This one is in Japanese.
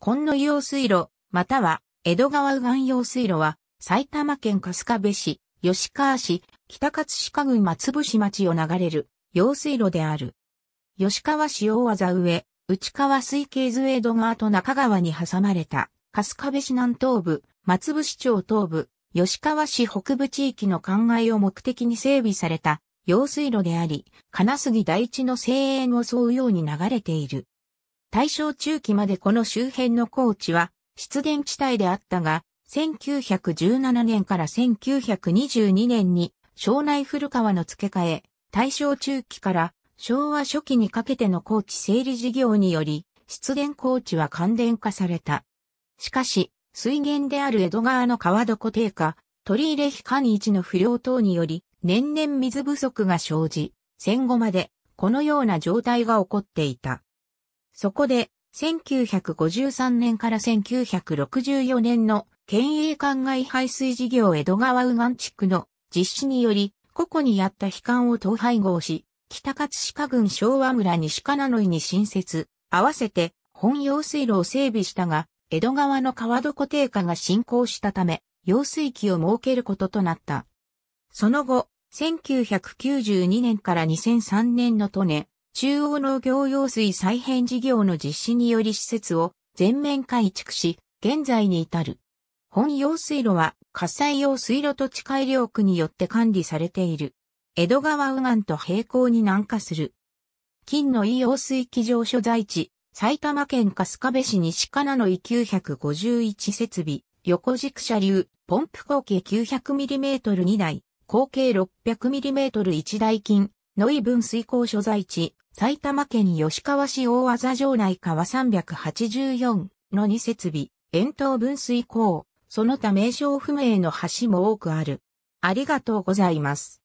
今野用水路、または江戸川右岸用水路は、埼玉県春日部市、吉川市、北葛飾郡松伏町を流れる用水路である。吉川市大技上、内川水系図江戸川と中川に挟まれた、春日部市南東部、松伏町東部、吉川市北部地域の灌漑を目的に整備された用水路であり、金杉大地の声援を沿うように流れている。大正中期までこの周辺の高地は湿田地帯であったが、1917年から1922年に庄内古川の付け替え、大正中期から昭和初期にかけての高地整理事業により、湿田高地は関連化された。しかし、水源である江戸川の川床低下、取り入れ非間一の不良等により、年々水不足が生じ、戦後までこのような状態が起こっていた。そこで、1953年から1964年の県営灌漑排水事業江戸川右岸地区の実施により、個々にあった悲観を統廃合し、北葛飾郡昭和村西金野井に新設、合わせて本用水路を整備したが、江戸川の川床低下が進行したため、用水器を設けることとなった。その後、1992年から2003年の都年、中央農業用水再編事業の実施により施設を全面改築し、現在に至る。本用水路は火災用水路土地改良区によって管理されている。江戸川右岸と並行に南下する。金の井用水機場所在地、埼玉県春日部市西金の井951設備、横軸車流、ポンプ口径 900mm2 台、口径 600mm1 台金、の井分水溝所在地、埼玉県吉川市大技城内川384の2設備、円筒分水溝、その他名称不明の橋も多くある。ありがとうございます。